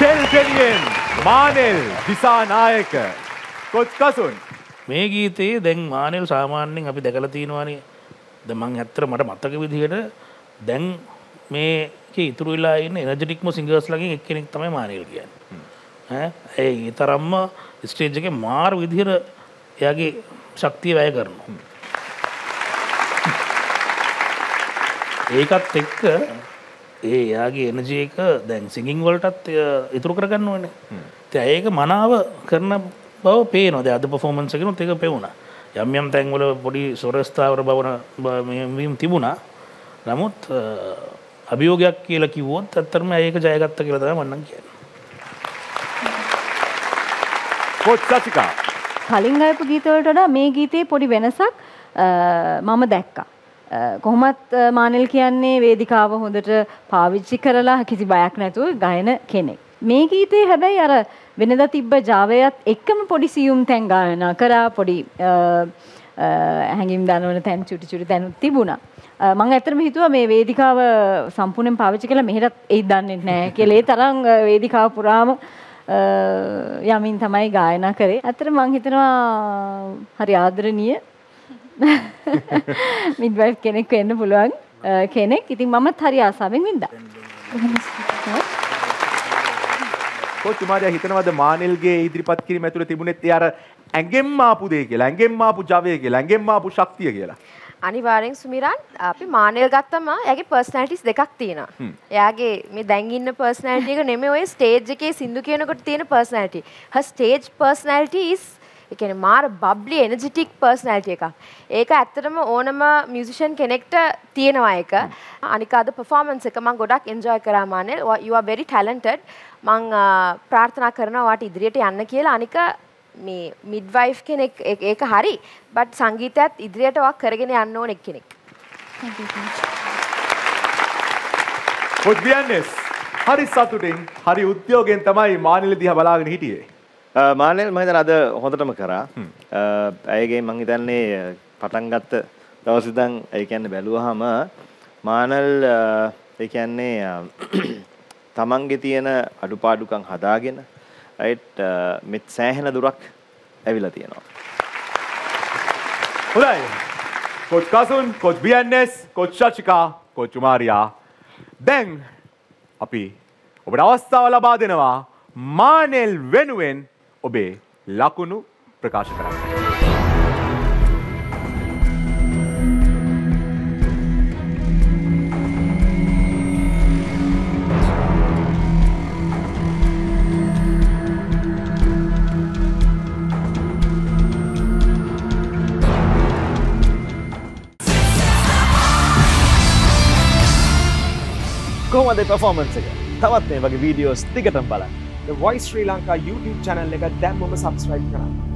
තෙල්පෙනියෙන් මානෙල් දිසානායක කොත්කසුන් මේ ගීතයේ දැන් මානල් සාමාන්‍යෙන් අපි දැකල තියෙනවානේ. ද මං ඇත්තර මට මත්තක විදිහට දැන් මේ ඉතුරු වෙලා ඉන්න එනජටික්ම සිංගර්ස් ලගින් එක්කෙනෙක් තමයි මානල් කියන්න. ඒ තරම්ම ස්ටේජ් එක මාර් විදිහර එයාගේ ශක්තිය වැය කරනවා. ඒකත් එක්ක ඒ යාගේ එනජය එක දැන් සිංගිං වලටත් ඉතුරු කරගන්න ඕනේ. තැ ඒක මනාව කරන බව පේනොද අද පොෆෝමන්සකෙනු එක පෙවුණ. යම් යම් තැන්වල පොඩි සොරස්ථාවර බවන වීම් තිබුණා. නමුත් අභියෝගයක් කියලා කිව්වොත් ඇත්තරම ඒක ජයගත්ත කියලතම වන්නන් කියන්න. කොච් සචිකා කලින් අයපු ගීතවලට වඩා මේ ගීතයේ පොඩි වෙනසක් මම දැක්කා. අ, කොහොමත් අ, මානෙල් කියන්නේ වේදිකාව හොඳට පාවිච්චි කරලා කිසි බයක් නැතුව ගයන කෙනෙක්. මේ ගීතේ හැබැයි අර වෙනදා තිබ්බ ජාවයත් එක්කම පොඩි සියුම් තැන් ගායනා කරා පොඩි අ, අ, හැඟීම් දනවන තැන් චුටි චුටි තැනුත් තිබුණා. අ, මං ඇත්තටම හිතුවා මේ වේදිකාව සම්පූර්ණයෙන් පාවිච්චි කළා මෙහෙටත් එයි දන්නේ නැහැ කියලා. ඒ තරම් අ, වේදිකාව පුරාම අ, යමින් තමයි ගායනා කරේ. ඇත්තට මං හිතනවා හරි ආදරණීය මිඩ්වයිෆ් කෙනෙක් වෙන්න පුළුවන් කෙනෙක්. ඉතින් මමත් හරි ආසාවෙන් වින්දා. කොච් තුමාරයා හිතනවද මානෙල්ගේ ඉදිරිපත් කිරීම ඇතුළේ තිබුණෙත් අර ඇඟෙන්ම ආපු දේ කියලා ඇඟෙන්ම ආපු ජවය කියලා ඇඟෙන්ම ආපු ශක්තිය කියලා අනිවාර්යෙන් සුමිරන් අපි මානෙල් ගත්තම එයාගේ පර්සනැලිටිස් දෙකක් තියෙනවා. එයාගේ මේ දැන් ඉන්න පර්සනැලිටි එක නෙමෙයි ඔය ස්ටේජ් එකේ සින්දු කියනකොට තියෙන පර්සනැලිටි. her stage personality කියන්නේ මාර බබ්ලි එනර්ජිටික් පර්සනැලිටි එකක්. ඒක ඇත්තටම ඕනම මියුසිෂියන් කෙනෙක්ට තියෙනවා ඒක. අනික අද performance එක මම ගොඩක් enjoy කරා මානෙල්. you are very talented. මං ප්‍රාර්ථනා කරනවා ඔයාට ඉදිරියට යන්න කියලා. අනික මේ මිඩ්වයිෆ් කෙනෙක් ඒක හරි බට් සංගීතයත් ඉදිරියට වක් කරගෙන යන්න ඕන කෙනෙක් කොච් බියන්නේස් හරි සතුටින් හරි උද්‍යෝගයෙන් තමයි මානෙල් දිහා බලාගෙන හිටියේ මානෙල් මහිතන අද හොඳටම කරා ඇයගේ මං හිතන්නේ අ, පටන් ගත්ත දවසිදන් ඒ කියන්නේ බැලුවහම මානල් අ, ඒ කියන්නේ අ, තමන්ගේ තියෙන අඩුපාඩුකම් හදාගෙන අයිට් මෙත් සෑහෙන දුරක් ඇවිල්ලා තියෙනවා හොඳයි. Coach Kasun, coach BNS, coach Sachika, coach Maria. දැන් අපි ඔබට අවස්ථාව ලබා දෙනවා මානෙල් වෙනුවෙන් ඔබේ ලකුණු ප්‍රකාශ කරන්න. කොහොමද පෆෝමන්ස් එක තවත් මේ වගේ වීඩියෝස් තිකටම් බලන්න The Voice Sri Lanka YouTube channel එක දැම්මම subscribe කරන්න.